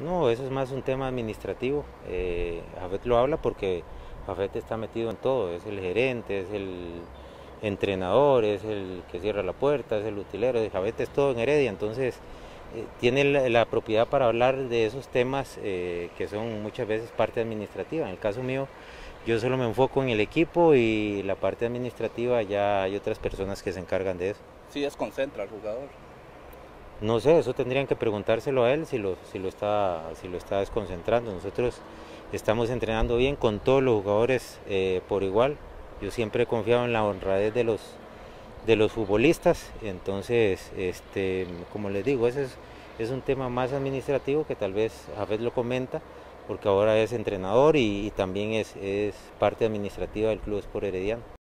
No, eso es más un tema administrativo. Eh, Jafet lo habla porque Jafet está metido en todo, es el gerente, es el entrenador, es el que cierra la puerta, es el utilero, Jafet es todo en Heredia, entonces eh, tiene la, propiedad para hablar de esos temas eh, que son muchas veces parte administrativa. En el caso mío, yo solo me enfoco en el equipo y la parte administrativa ya hay otras personas que se encargan de eso. Sí desconcentra al jugador. No sé, eso tendrían que preguntárselo a él si lo, está, desconcentrando. Nosotros estamos entrenando bien con todos los jugadores eh, por igual. Yo siempre he confiado en la honradez de los, futbolistas. Entonces, este, como les digo, ese es, un tema más administrativo que tal vez Jafet lo comenta, porque ahora es entrenador y, también es, es parte administrativa del Club Sport Herediano.